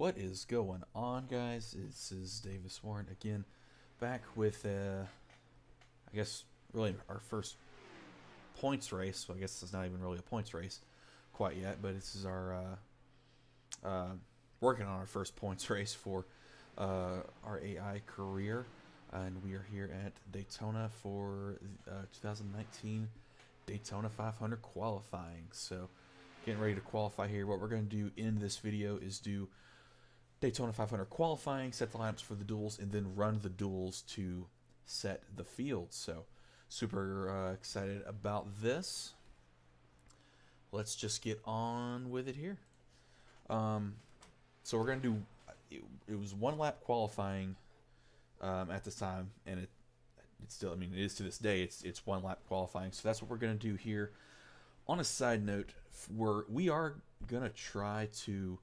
What is going on, guys? This is Davis Warren again, back with, uh, I guess, really our first points race. So I guess it's not even really a points race quite yet, but this is our uh, uh, working on our first points race for uh, our AI career, and we are here at Daytona for uh, 2019 Daytona 500 qualifying. So getting ready to qualify here. What we're going to do in this video is do Daytona 500 qualifying, set the lineups for the duels, and then run the duels to set the field. So super uh, excited about this. Let's just get on with it here. Um, so we're to do, it, it, was one lap qualifying um, at this time, and it it's still, I mean, it is to this day, it's, it's one lap qualifying. So that's what we're to do here. On a side note, we're, we are to try to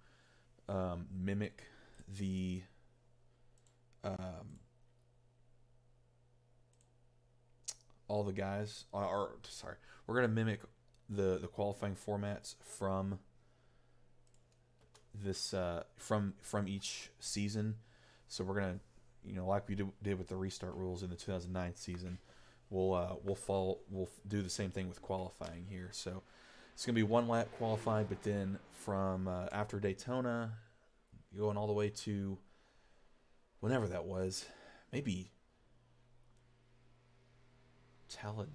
um, mimic the um, all the guys or sorry we're going to mimic the the qualifying formats from this uh, from from each season. So we're going to you know like we did with the restart rules in the 2009 season we'll uh, we'll fall we'll do the same thing with qualifying here. So it's going to be one lap qualifying but then from uh, after Daytona going all the way to whenever that was, maybe Talladega.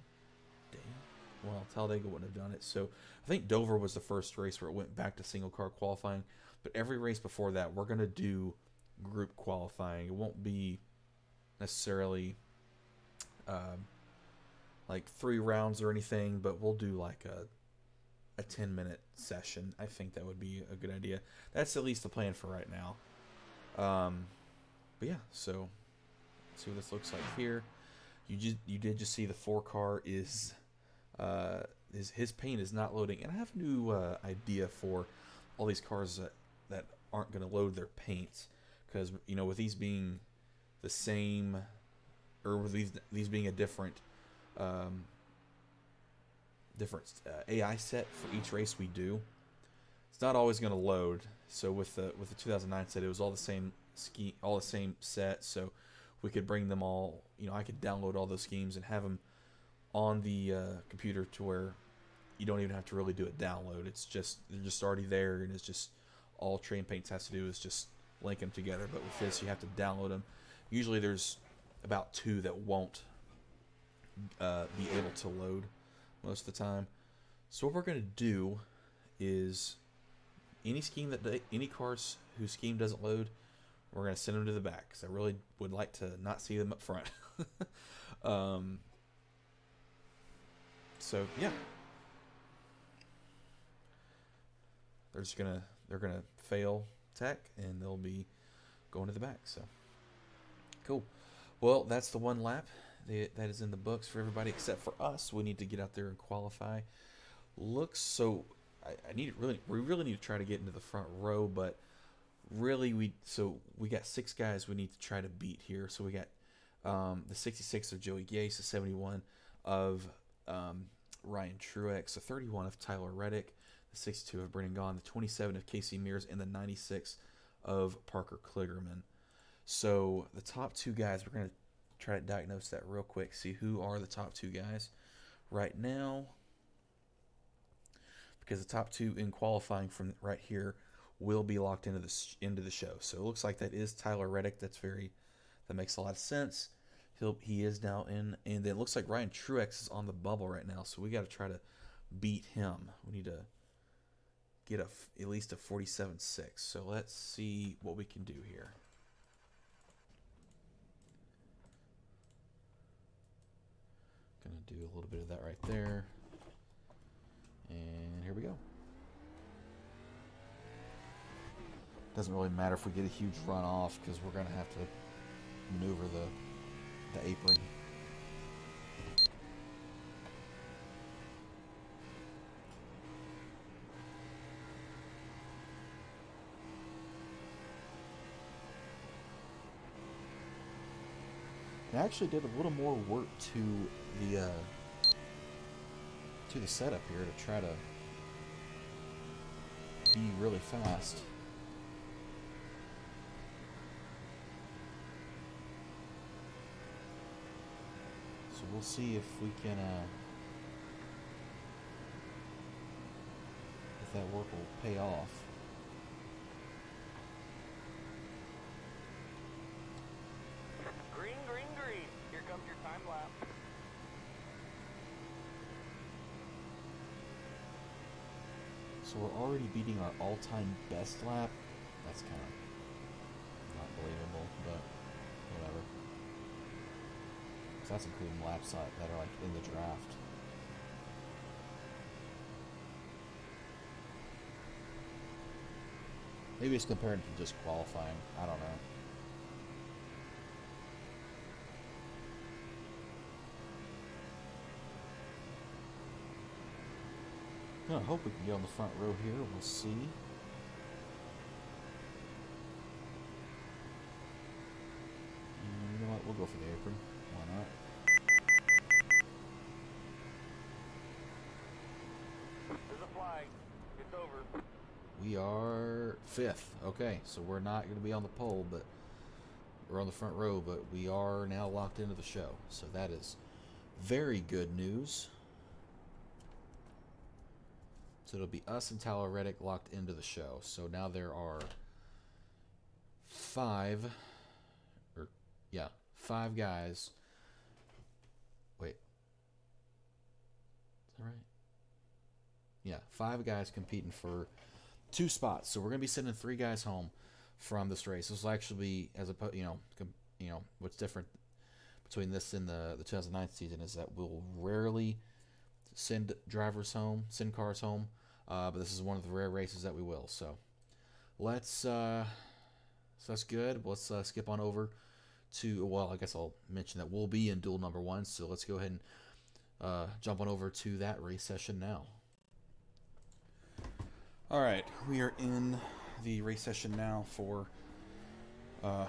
Well, Talladega wouldn't have done it. So I think Dover was the first race where it went back to single car qualifying. But every race before that, we're going to do group qualifying. It won't be necessarily um, like three rounds or anything, but we'll do like a a 10 minute session. I think that would be a good idea. That's at least the plan for right now. Um, but yeah, so see what this looks like here. You just you did just see the four car is uh, his his paint is not loading, and I have a new uh, idea for all these cars that that aren't going to load their paints because you know with these being the same or with these these being a different um, different uh, AI set for each race we do. It's not always going to load. So with the with the 2009 set, it was all the same ski, all the same set. So we could bring them all. You know, I could download all those schemes and have them on the uh, computer to where you don't even have to really do a download. It's just they're just already there, and it's just all Trading Paints has to do is just link them together. But with this, you have to download them. Usually, there's about two that won't uh, be able to load most of the time. So what we're going to do is any scheme that they, any cars whose scheme doesn't load, we're going to send them to the back because I really would like to not see them up front. um, so yeah, they're just gonna they're gonna fail tech and they'll be going to the back. So cool. Well, that's the one lap that is in the books for everybody except for us. We need to get out there and qualify. Looks so. I, I need really. We really need to try to get into the front row, but really we. So we got six guys we need to try to beat here. So we got um, the 66 of Joey Gase, the 71 of um, Ryan Truex, the 31 of Tyler Reddick, the 62 of Brendan Gaughan, the 27 of Casey Mears, and the 96 of Parker Kligerman. So the top two guys we're going to try to diagnose that real quick. See who are the top two guys right now. Because the top two in qualifying from right here will be locked into the into the show. So it looks like that is Tyler Reddick. That's very that makes a lot of sense. He'll he is now in, and then it looks like Ryan Truex is on the bubble right now. So we got to try to beat him. We need to get a at least a 47-6. So let's see what we can do here. Do a little bit of that right there. And here we go. Doesn't really matter if we get a huge run off because we're gonna have to maneuver the the apron. actually did a little more work to the uh, to the setup here to try to be really fast. So we'll see if we can uh, if that work will pay off. So we're already beating our all-time best lap. That's kind of not believable, but whatever. 'Cause that's including laps that that are like in the draft. Maybe it's compared to just qualifying. I don't know. I hope we can get on the front row here. We'll see. And you know what? We'll go for the apron. Why not? There's a flag. It's over. We are fifth. Okay, so we're not going to be on the pole, but we're on the front row, but we are now locked into the show. So that is very good news. So it'll be us and Tyler Reddick locked into the show. So now there are five, or yeah, five guys. Wait, is that right? Yeah, five guys competing for two spots. So we're gonna be sending three guys home from this race. This will actually be as a you know you know what's different between this and the the 2009 season is that we'll rarely send drivers home, send cars home. Uh, but this is one of the rare races that we will. So let's uh, so that's good. Let's uh, skip on over to well, I guess I'll mention that we'll be in duel number one. So let's go ahead and uh, jump on over to that race session now. All right, we are in the race session now for uh,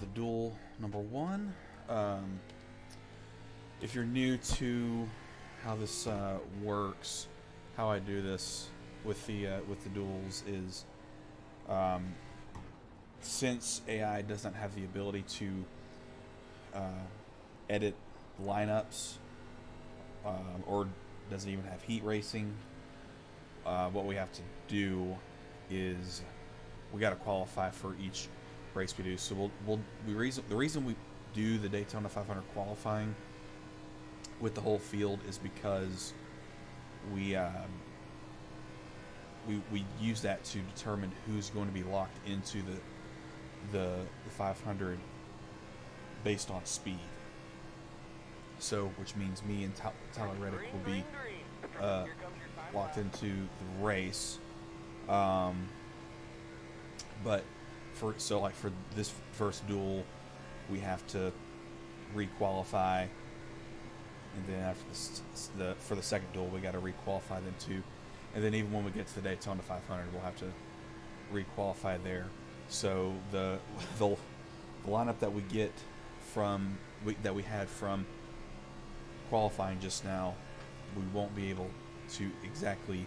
the duel number one. Um, if you're new to how this uh, works, how I do this with the uh, with the duels is, um, since AI doesn't have the ability to uh, edit lineups um, or doesn't even have heat racing, uh, what we have to do is we got to qualify for each race we do. So we'll we'll we reason the reason we do the Daytona 500 qualifying with the whole field is because we um, we we use that to determine who's going to be locked into the the, the 500 based on speed. So, which means me and Tyler Reddick will be uh, locked into the race. Um, but for so like for this first duel, we have to requalify, and then after this, the for the second duel, we got to requalify them too, and then even when we get to the Daytona 500, we'll have to requalify there. So the the, the lineup that we get from we, that we had from qualifying just now, we won't be able to exactly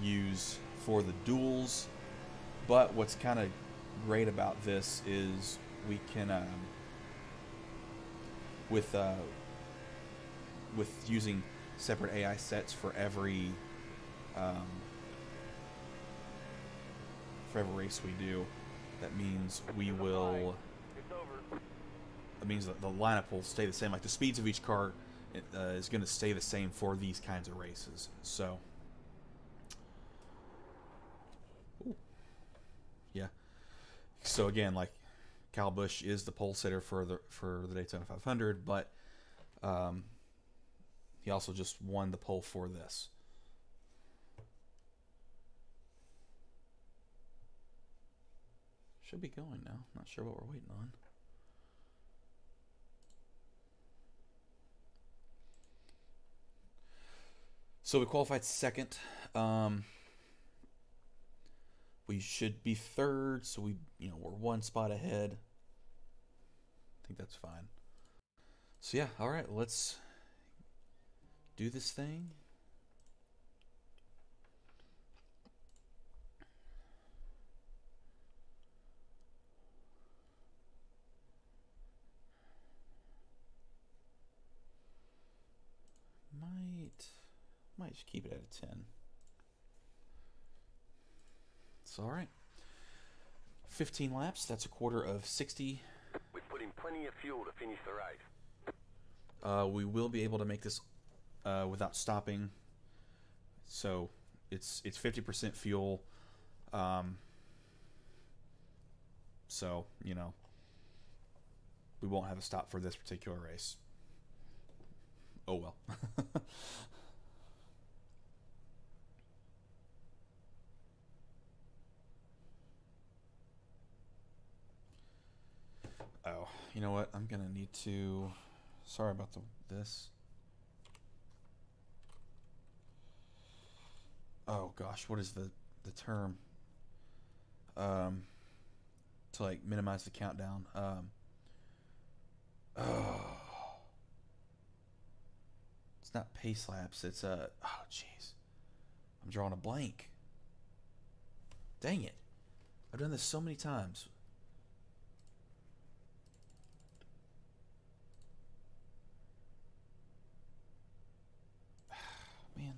use for the duels. But what's kind of great about this is we can, um, with uh, with using separate AI sets for every um, for every race we do. That means we will. That means that the lineup will stay the same. Like the speeds of each car uh, is going to stay the same for these kinds of races. So, yeah. So again, like Kyle Busch is the pole sitter for the for the Daytona 500, but um, he also just won the pole for this. Should be going now. Not sure what we're waiting on. So we qualified second. Um, we should be third, so we you know we're one spot ahead. I think that's fine. So yeah, all right, let's do this thing. Might might just keep it at a 10. It's all right. 15 laps. That's a quarter of 60. We've put in plenty of fuel to finish the race. Uh, we will be able to make this uh, without stopping. So it's it's 50% fuel. Um, so you know we won't have a stop for this particular race. Oh well. oh, you know what? I'm gonna need to. Sorry about the this. Oh gosh, what is the the term? Um, to like minimize the countdown. Um. Oh. It's not pace laps. It's uh. Oh jeez, I'm drawing a blank. Dang it! I've done this so many times. Man.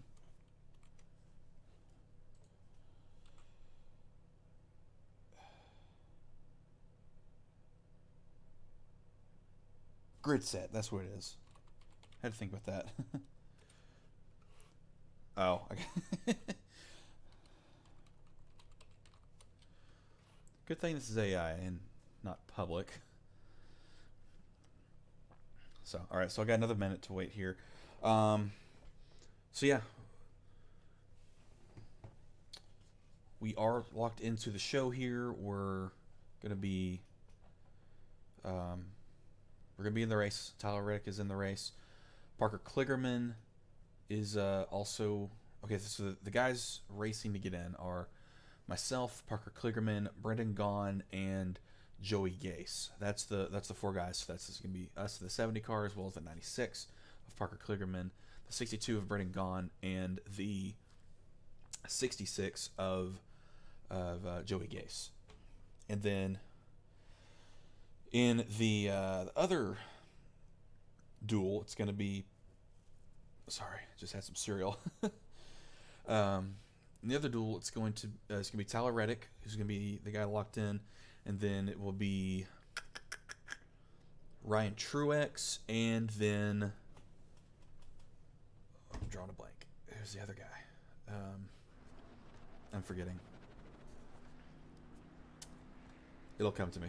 Grid set, that's what it is. I had to think about that. oh, okay. Good thing this is AI and not public. So, all right, so I got another minute to wait here. Um, so yeah, we are locked into the show here. We're gonna be, um, we're gonna be in the race. Tyler Reddick is in the race. Parker Kligerman is uh, also okay. So the, the guys racing to get in are myself, Parker Kligerman, Brendan Gaughan, and Joey Gase. That's the that's the four guys. So that's gonna be us, the 70 car, as well as the 96 of Parker Kligerman, the 62 of Brendan Gaughan, and the 66 of of uh, Joey Gase. And then in the, uh, the other duel, it's going to be. Sorry, just had some cereal. um, in the other duel, it's going to uh, it's going to be Tyler Reddick, who's going to be the guy locked in, and then it will be Ryan Truex, and then I'm drawing a blank. Who's the other guy? Um, I'm forgetting. It'll come to me.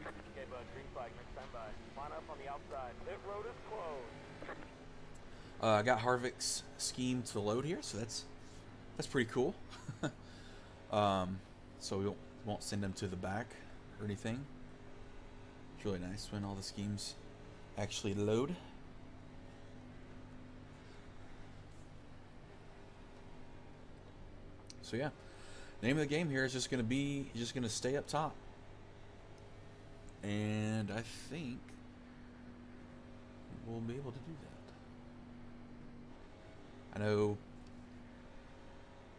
Okay, time by. Line up on the outside. Road is closed. Uh, I got Harvick's scheme to load here, so that's that's pretty cool. um, so we won't, won't send them to the back or anything. It's really nice when all the schemes actually load. So yeah, name of the game here is just going to be just going to stay up top. And I think we'll be able to do that. I know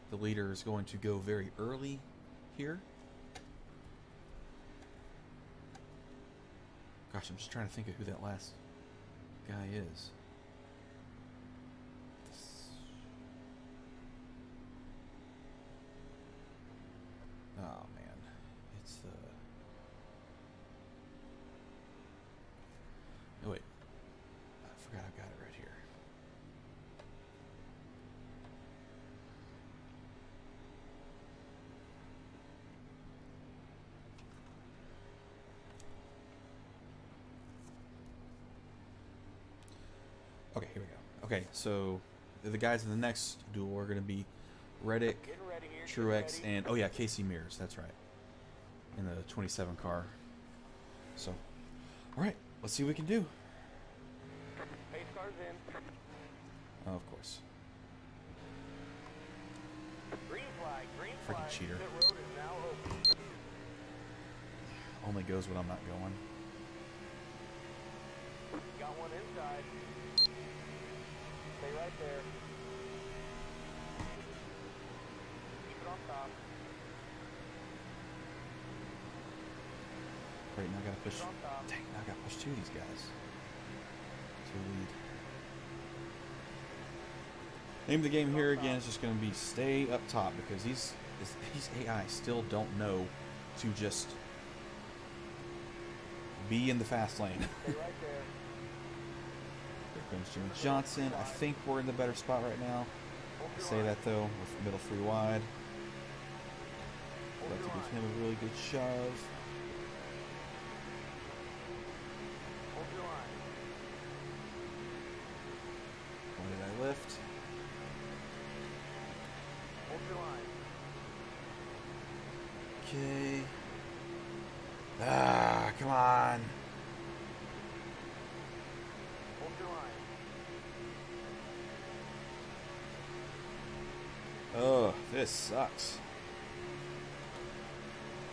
the leader is going to go very early here. Gosh, I'm just trying to think of who that last guy is. Oh man, it's the. Oh wait, I forgot I got it right here. Okay, here we go. Okay, so the guys in the next duel are going to be Reddick, Getting ready here. get Truex, and oh yeah, Casey Mears. That's right, in the 27 car. So, all right, let's see what we can do. Pace car's in. Oh, of course. Green flag. Green Freaking cheater. Pit road is now open. Only goes when I'm not going. Got one inside. Stay right there. Keep it on top. Great, now I gotta push. Keep it on top. Dang, now I gotta push two of these guys to lead. Name of the game here again is just going to be stay up top because these this- these AI still don't know to just be in the fast lane. Comes Jimmie Johnson. I think we're in the better spot right now. I say that though with middle three wide. Hold About to give him a really good shove. When did I lift? Okay. Ah, come on. Oh, this sucks.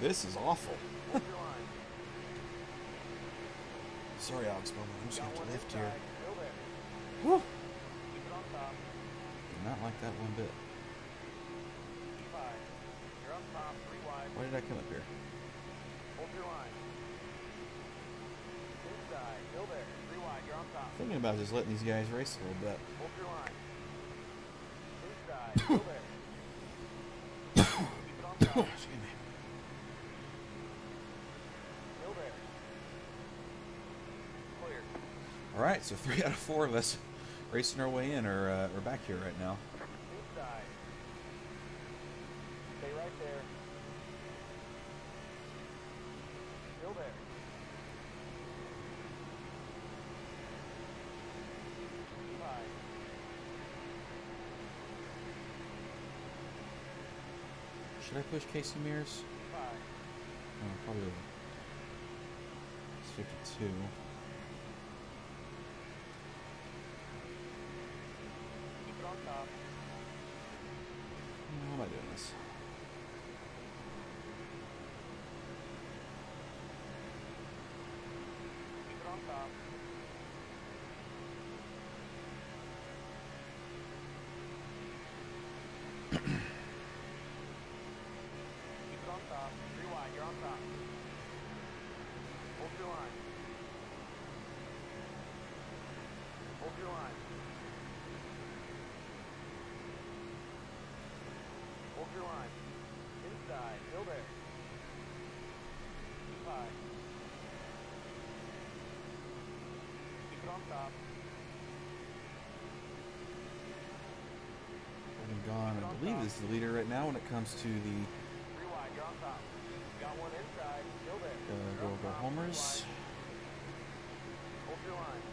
This is awful. Hold your line. Sorry, Alex Bowman. I'm just Got going to lift here. Still. Whew. Keep it on top. Did not like that one bit. Keep high. You're on top. Three wide. Why did I come up here? Hold your line. Inside. Still there. Three wide. You're on top. Thinking about just letting these guys race a little bit. Hold your line. Inside. Still there. Keep it on top. Clear. All right, so three out of four of us racing our way in are, uh, are back here right now. Inside. Stay right there. Still there. Keep high. Should I push Casey Mears? Oh, probably. It's 52. Keep it on top. How am I doing this? Keep it on top. Keep it on top. Three wide. You're on top. Hold your line. Hold your line. Hold your line. Inside. Still there. Keep high. Keep it on top. Having gone, I believe this is the leader right now when it comes to the wide. You're on top. Got one inside. Still there. uh, go go homers. Hold your line.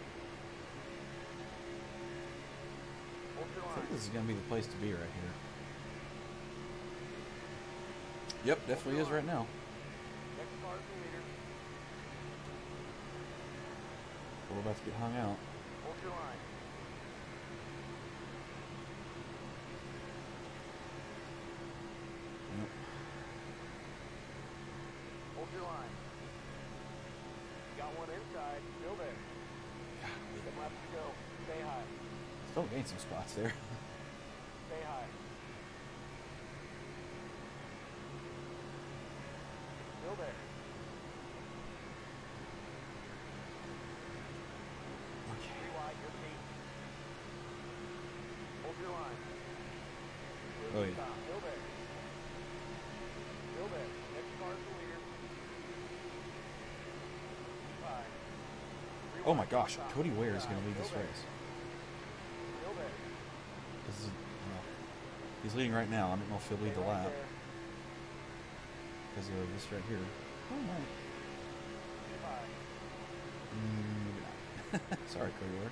Hold your I think this is gonna be the place to be right here. Yep, definitely is right now. Next car is. We're about to get hung out. Hold your line. Yep. Hold your line. Got one inside. Still there. Golly. Ten laps to go. Stay high. Still gain some spots there. Stay high. Still there. Okay. Three wide. Your feet. Hold your line. Clear Oh, the yeah. top. Still there. Still there. Next car is the leader. Keep high. Three Oh my gosh. Cody Ware is gonna lead this race. This is, he's leading right now. I don't know if he'll lead the lap because of this right here. Oh, high. Mm. Sorry, Cody Ware.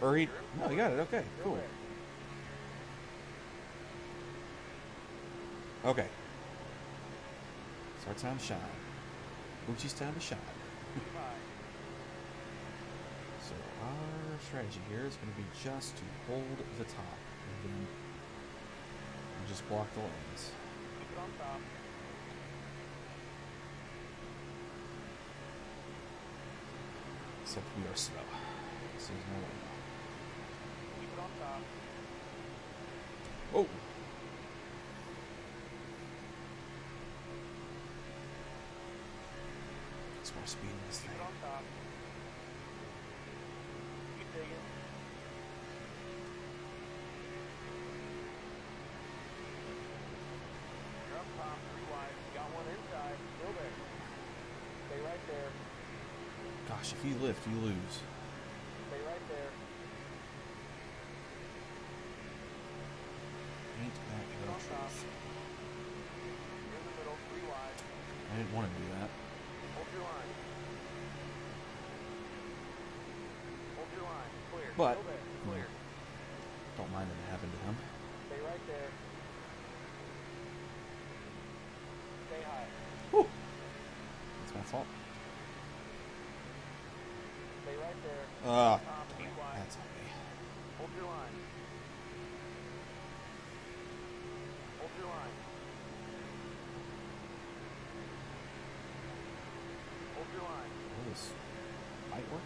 Or he. No, he got it. Okay, cool. Okay. It's our time to shine. Gucci's time to shine. Keep high. So our strategy here is going to be just to hold the top and then just block the lanes. Keep it on top. Except we are slow. So there's no way. Keep it on top. Oh! It's more speed in this Keep thing three wide. Got one inside. Still there. Stay right there. Gosh, if you lift, you lose.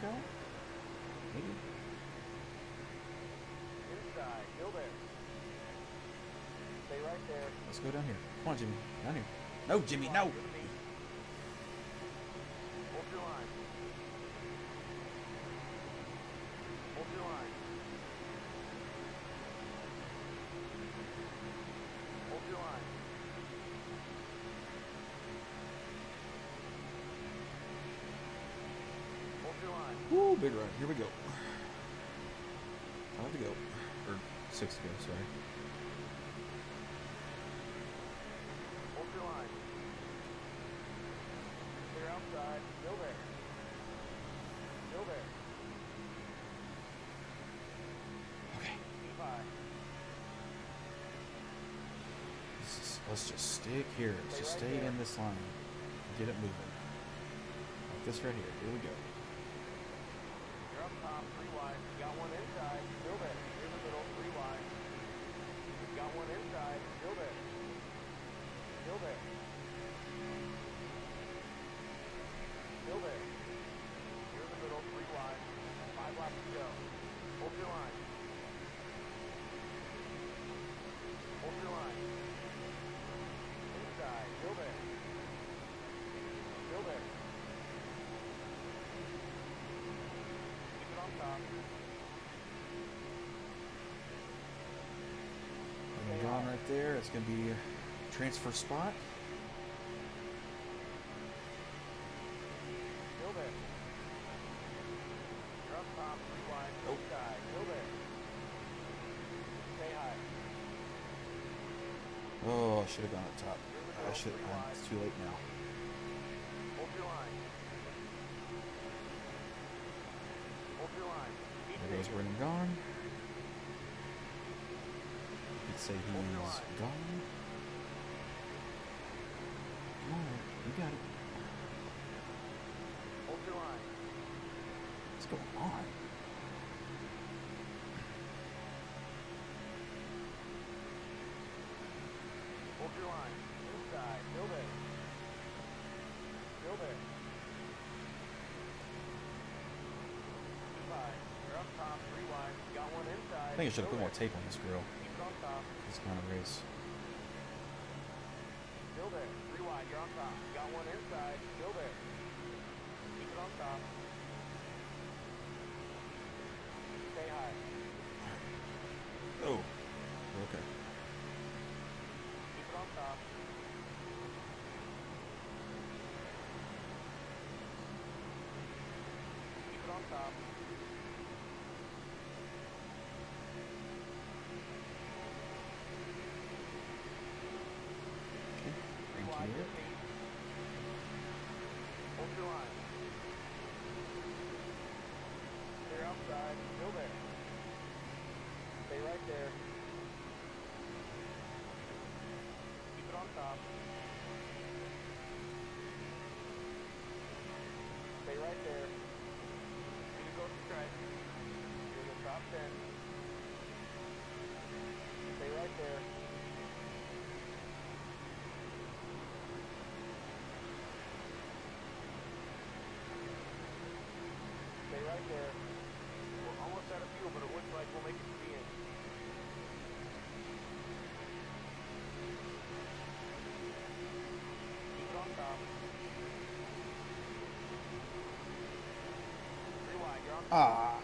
Might work out. Maybe. Inside. Still there. Stay right there. Let's go down here. Come on, Jimmy. Down here. No, Jimmy, no. Hold your line. Hold your line. Hold your line. Hold your Woo, big run. Here we go. Five to go. Or six to go, sorry. Hold your line. Clear outside. Still there. Still there. Okay. Keep high. Just, let's just stick here. Let's Stay just right stay there. in this line. Get it moving. Like this right here. Here we go. It's going to be a transfer spot. Still there. You're top, three Nope. inside, still there. Stay high. Oh, I should have gone up top. I should. It's too late now. Hold your line. Hold your line. Keep There goes. Brendan Gaughan. He'd say he's gone. Come on, you got it. Hold your line. What's going on? Hold your line. Inside, still there. Still there. You're up top, three wide. Got one inside. I think I should have put more tape on this grill. Keep it on top. This kind of race. Still there. Three wide. You're on top. Got one inside. Still there. Keep it on top. Stay high. Oh. Okay. Keep it on top. Keep it on top. There. Keep it on top. Stay right there. Need to go stretch. You're in the top ten. Stay right there. Ah.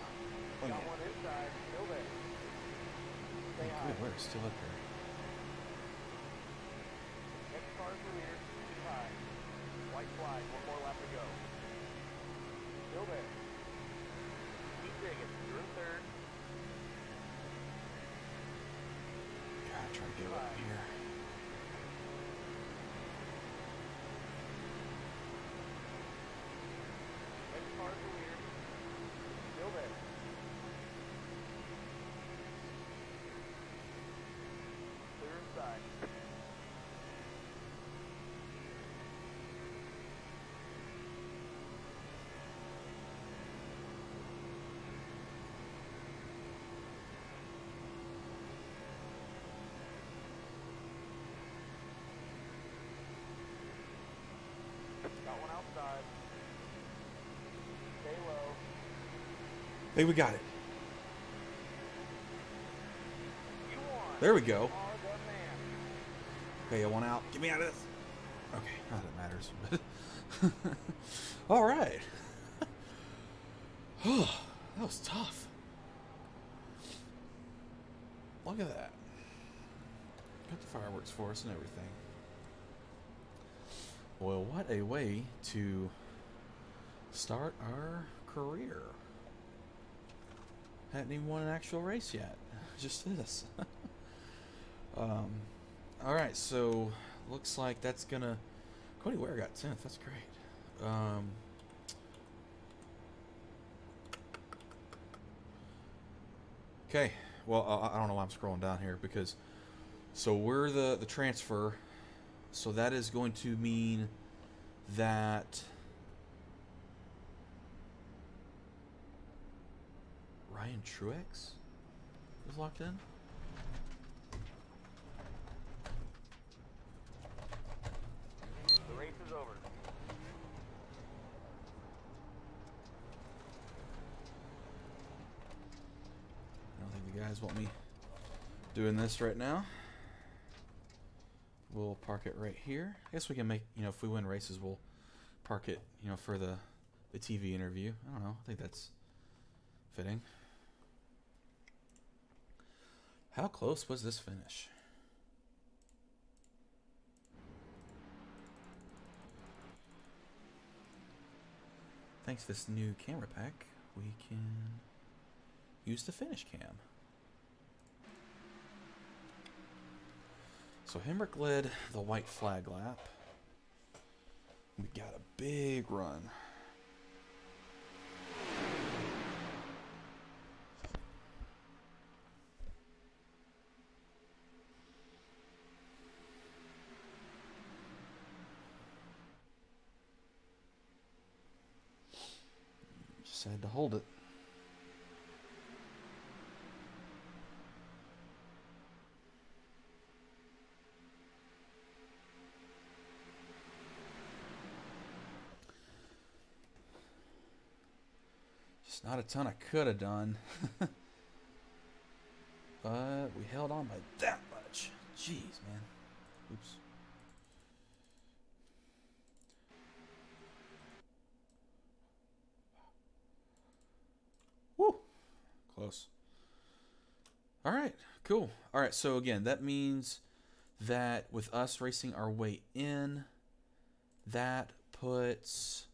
Oh, yeah. one inside, still Oh, good. We're still up there. Next car is the leader. Keep high. White flag. One more lap to go. Still there. Keep digging. You're in third. God, try to get up here. Next car clear. Still there. Clear inside. Got one outside. Stay low. I think we got it. There we go. You are the man. Okay, I want out. Get me out of this. Okay, not that matters. But all right. Oh, that was tough. Look at that. Got the fireworks for us and everything. Well, what a way to start our career. Hadn't even won an actual race yet. Just this. um, all right, so looks like that's gonna. Cody Ware got tenth. That's great. Um, okay, well I, I don't know why I'm scrolling down here because so we're the the transfer, so that is going to mean that Ryan Truex is locked in. The race is over. I don't think the guys want me doing this right now. We'll park it right here. I guess we can make, you know, if we win races, we'll park it, you know, for the, the TV interview. I don't know. I think that's fitting. How close was this finish? Thanks to this new camera pack, we can use the finish cam. So Hemric led the white flag lap. We got a big run. Hold it. Just not a ton I could have done. but we held on by that much. Jeez, man. Oops. Close. All right, cool. All right, so again, that means that with us racing our way in, that puts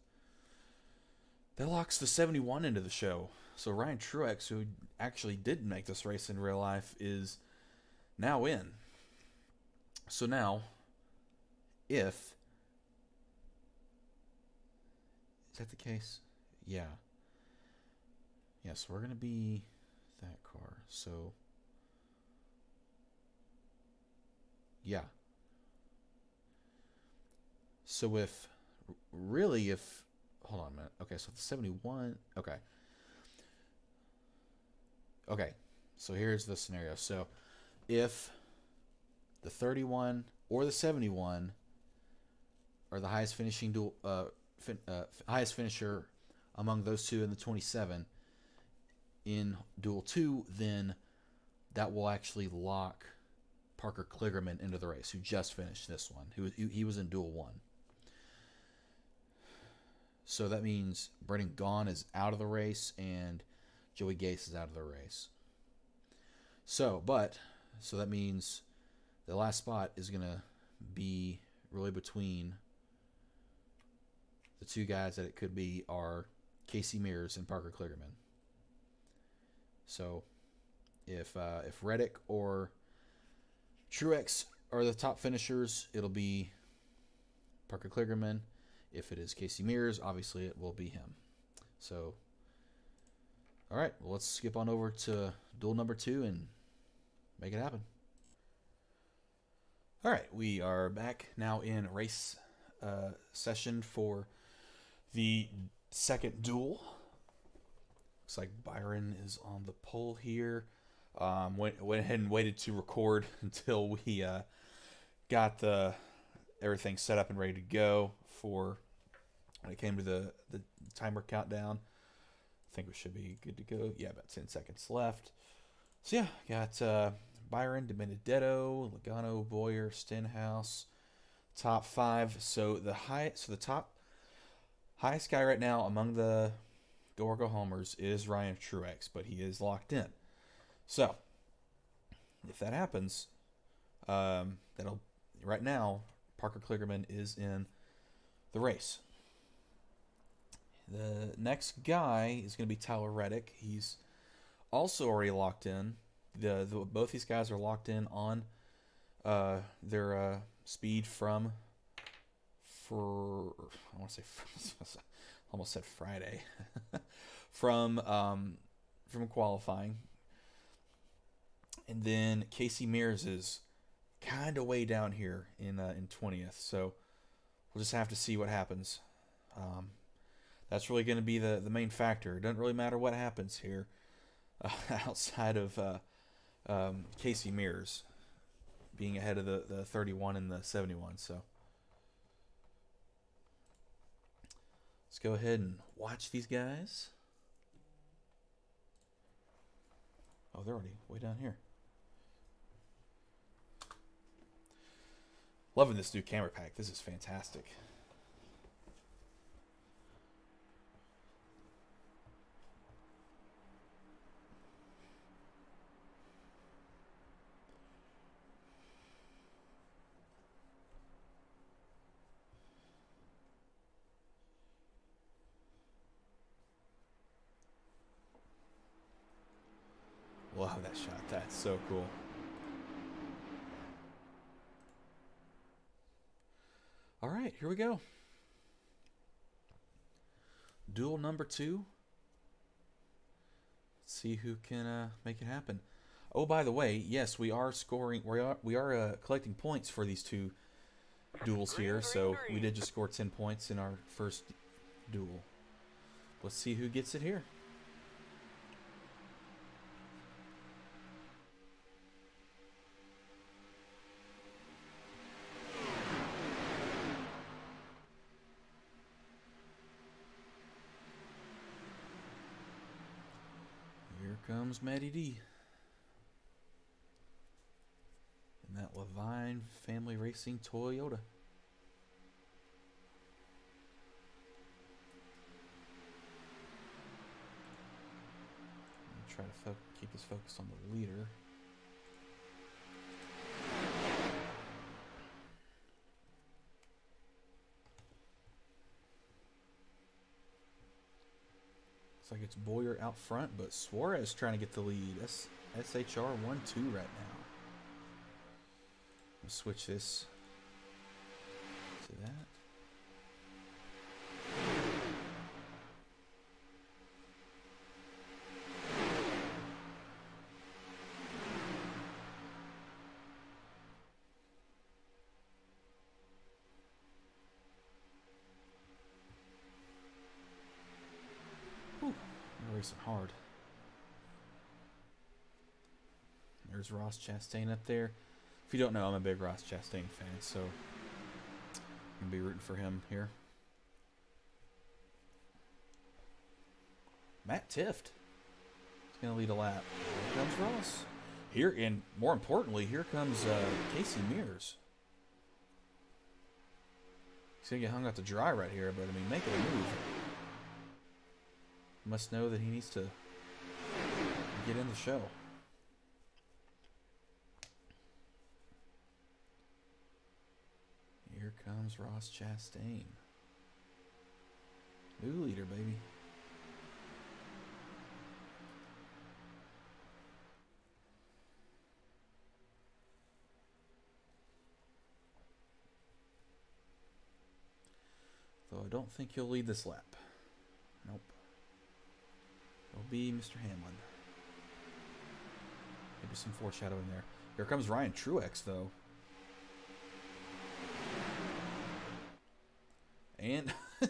that locks the 71 into the show. So Ryan Truex, who actually did make this race in real life, is now in. So now, if is that the case? Yeah. Yes, we're gonna be that car. So yeah. So if really if hold on a minute. Okay, so the 71. Okay. Okay. So here's the scenario. So if the 31 or the 71 are the highest finishing duel uh, fin, uh highest finisher among those two in the 27 in duel 2, then that will actually lock Parker Kligerman into the race who just finished this one. Who he, he was in duel 1. So that means Brendan Gaughan is out of the race and Joey Gase is out of the race. So, but, so that means the last spot is going to be really between the two guys that it could be are Casey Mears and Parker Kligerman. So if uh, if Reddick or Truex are the top finishers, it'll be Parker Kligerman. If it is Casey Mears, obviously it will be him. So, all right, well, let's skip on over to duel number two and make it happen. All right, we are back now in race uh, session for the second duel. Looks like Byron is on the pole here. Um, went went ahead and waited to record until we uh, got the everything set up and ready to go for when it came to the the timer countdown. I think we should be good to go. Yeah, about ten seconds left. So yeah, got uh, Byron, DiBenedetto, Logano, Bowyer, Stenhouse, top five. So the high, so the top highest guy right now among the go-or-go homers is Ryan Truex, but he is locked in. So if that happens, um, that'll right now Parker Kligerman is in the race. The next guy is going to be Tyler Reddick. He's also already locked in. The, the both these guys are locked in on uh, their uh, speed from for I want to say almost said Friday from um, from qualifying, and then Casey Mears is kind of way down here in uh, in twentieth. So we'll just have to see what happens. Um, that's really going to be the the main factor. It doesn't really matter what happens here uh, outside of uh, um, Casey Mears being ahead of the, the 31 and the 71. So let's go ahead and watch these guys. Oh, they're already way down here. Loving this new camera pack. This is fantastic. Love that shot. That's so cool. All right, here we go. Duel number two. Let's see who can uh, make it happen. Oh, by the way, yes, we are scoring. We are we are uh, collecting points for these two duels here. So we did just score ten points in our first duel. Let's see who gets it here. Here comes Matty D. And that Leavine Family Racing Toyota. Try to keep us focused on the leader. It's Bowyer out front, but Suarez trying to get the lead. S- SHR 1 2 right now. We'll switch this to that. Whew, they're racing hard. There's Ross Chastain up there. If you don't know, I'm a big Ross Chastain fan, so I'm gonna be rooting for him here. Matt Tifft is gonna lead a lap. Here comes Ross. Here, and more importantly, here comes uh, Casey Mears. He's gonna get hung out to dry right here, but I mean, make it a move must know that he needs to get in the show. Here comes Ross Chastain. New leader, baby. Though I don't think he'll lead this lap. Nope. It'll be Mr. Hamlin. Maybe some foreshadowing there. Here comes Ryan Truex, though. And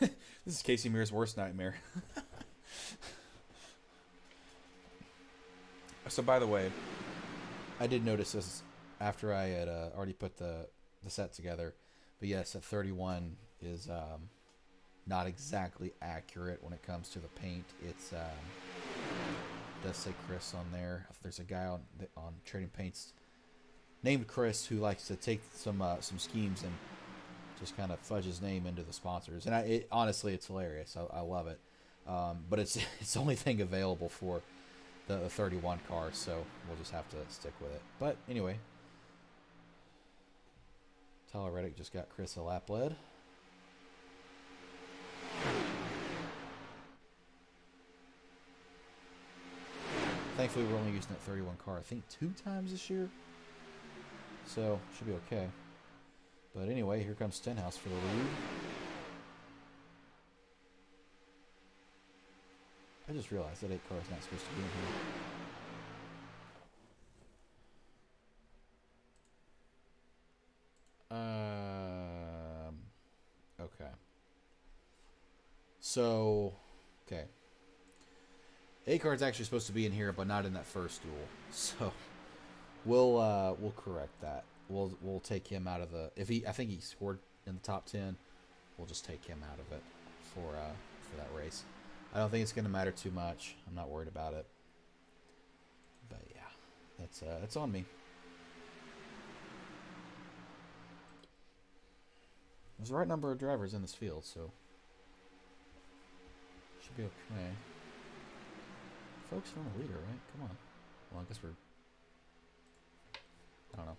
this is Casey Mears' worst nightmare. so, by the way, I did notice this after I had uh, already put the the set together. But yes, at 31 is um, not exactly accurate when it comes to the paint. It's um, does say Chris on there. There's a guy on on Trading Paints named Chris who likes to take some uh, some schemes and just kind of fudge his name into the sponsors. And I, it, honestly, it's hilarious. I, I love it. Um, but it's it's the only thing available for the, the 31 car, so we'll just have to stick with it. But anyway, Tyler Reddick just got Chris a lap. Thankfully, we're only using that 31 car, I think, two times this year. So, should be okay. But anyway, here comes Stenhouse for the lead. I just realized that 8 car is not supposed to be in here. Um, okay. So, okay. A card's actually supposed to be in here, but not in that first duel. So, we'll uh, we'll correct that. We'll we'll take him out of the. If he, I think he scored in the top ten. We'll just take him out of it for uh, for that race. I don't think it's going to matter too much. I'm not worried about it. But yeah, that's uh, that's on me. There's the right number of drivers in this field, so should be okay. Folks on the leader, right? Come on. Well, I guess we're. I don't know.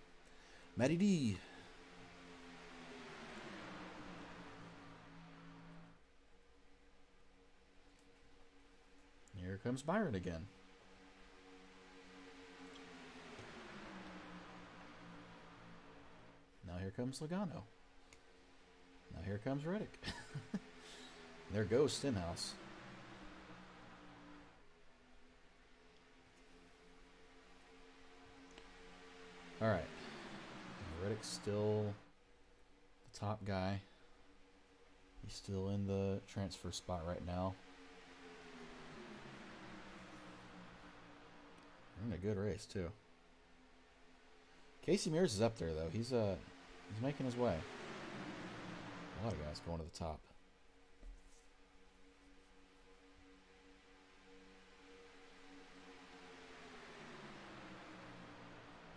Matty D. Here comes Byron again. Now here comes Logano. Now here comes Reddick. there goes Stenhouse. All right. Reddick's still the top guy. He's still in the transfer spot right now. in a good race too. Casey Mears is up there though. He's uh he's making his way. A lot of guys going to the top.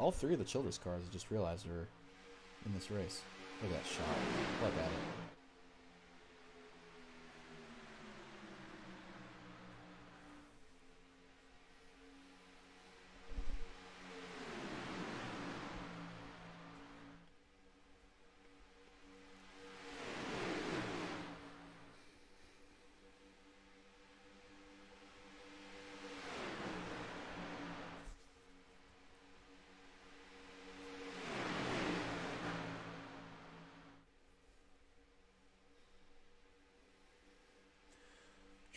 All three of the Childress cars, I just realized, are in this race. Look at that shot. Look at it.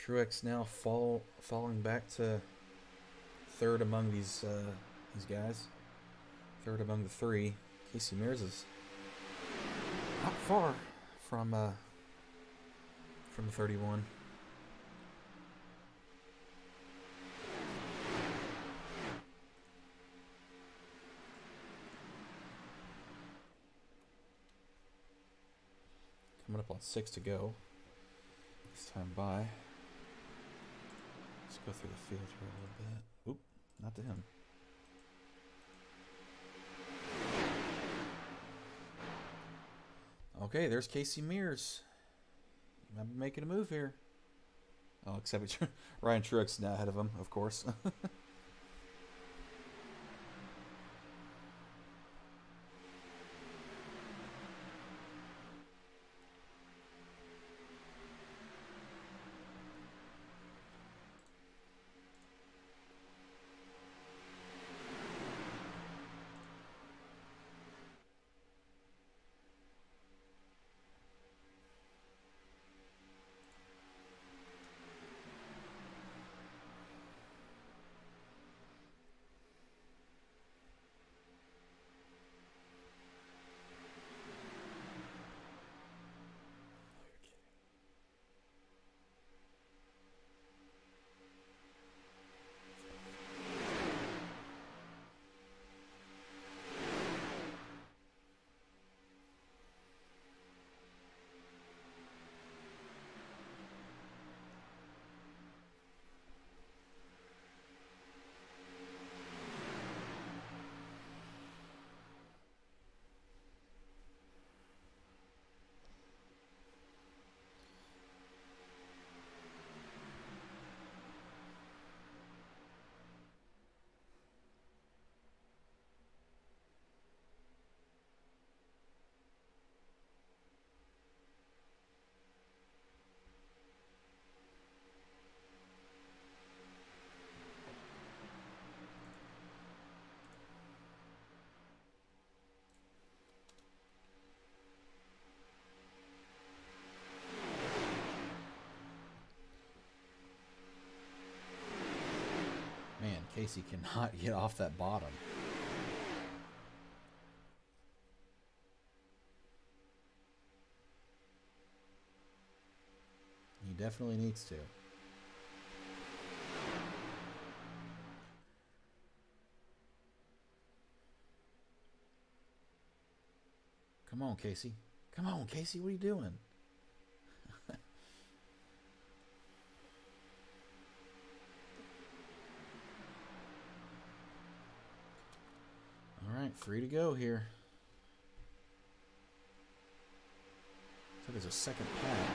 Truex now fall falling back to third among these uh, these guys. Third among the three. Casey Mears is not far from uh, from 31. Coming up on six to go. This time by. Let's go through the field here a little bit. Oop, not to him. Okay, there's Casey Mears. I'm making a move here. Oh, except Ryan Truex now ahead of him, of course. Casey cannot get off that bottom. He definitely needs to. Come on, Casey. Come on, Casey. What are you doing? Free to go here. So there's a second pack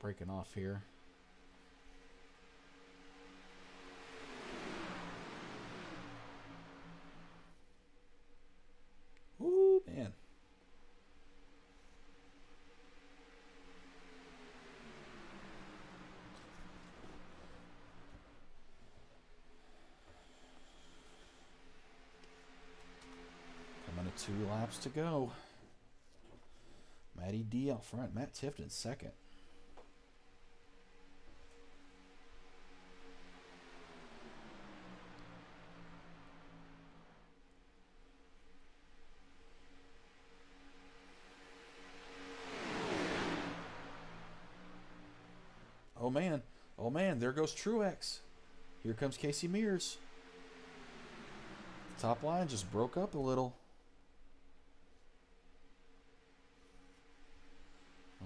breaking off here. Ooh, man. Coming to two laps to go. Matty D out front. Matt Tifton second. Oh man. Oh man, there goes Truex. Here comes Casey Mears. The top line just broke up a little.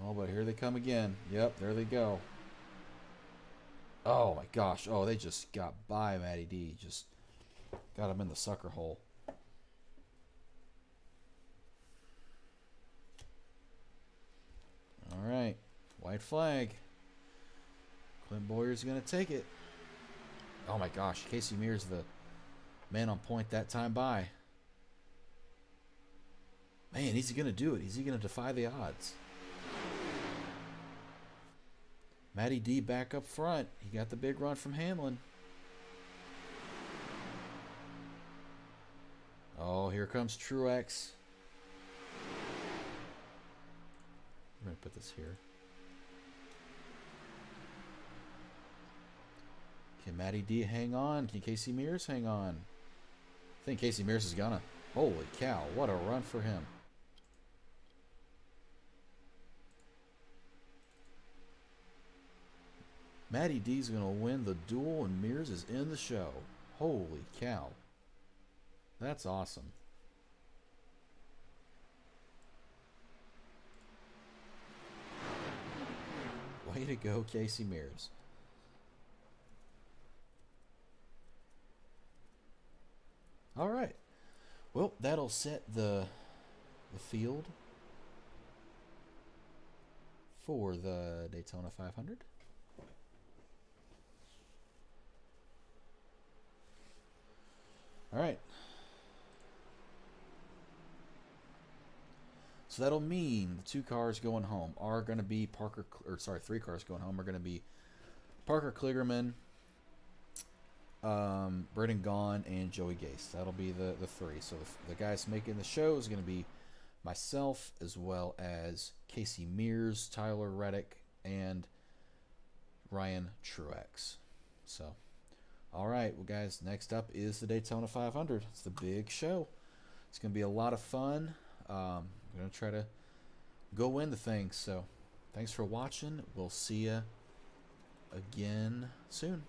Oh, but here they come again. Yep, there they go. Oh my gosh. Oh, they just got by Matty D. Just got him in the sucker hole. All right. White flag. Clint Bowyer's going to take it. Oh my gosh. Casey Mears, the man on point that time by. Man, is he going to do it? Is he going to defy the odds? Matty D back up front. He got the big run from Hamlin. Oh, here comes Truex. I'm going to put this here. Can Matty D hang on? Can Casey Mears hang on? I think Casey Mears is gonna. Holy cow, what a run for him. Matty D's gonna win the duel and Mears is in the show. Holy cow. That's awesome. Way to go, Casey Mears. All right. Well, that'll set the the field for the Daytona 500. All right. So that'll mean the two cars going home are going to be Parker, or sorry, three cars going home are going to be Parker Kligerman, um, Brendan Gaughan, and Joey Gase. That'll be the, the three. So the, the guys making the show is going to be myself as well as Casey Mears, Tyler Reddick, and Ryan Truex. So, all right, well, guys, next up is the Daytona 500. It's the big show. It's going to be a lot of fun. Um, I'm going to try to go win the thing. So, thanks for watching. We'll see you again soon.